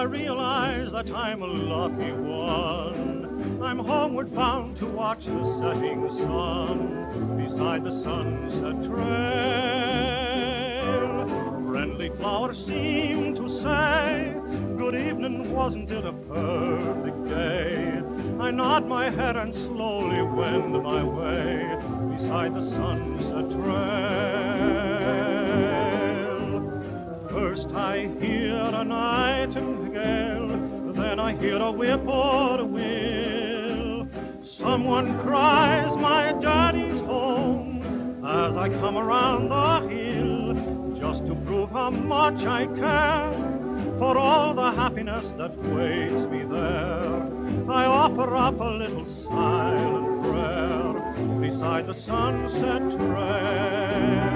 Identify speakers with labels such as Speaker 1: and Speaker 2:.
Speaker 1: I realize that I'm a lucky one. I'm homeward bound to watch the setting sun beside the sunset trail. Friendly flowers seem to say, Good evening, wasn't it a perfect day? I nod my head and slowly wend my way beside the sunset trail. First I hear a nightingale, then I hear a whippoorwill. Someone cries, my daddy's home, as I come around the hill, just to prove how much I care for all the happiness that waits me there. I offer up a little silent prayer beside the sunset trail.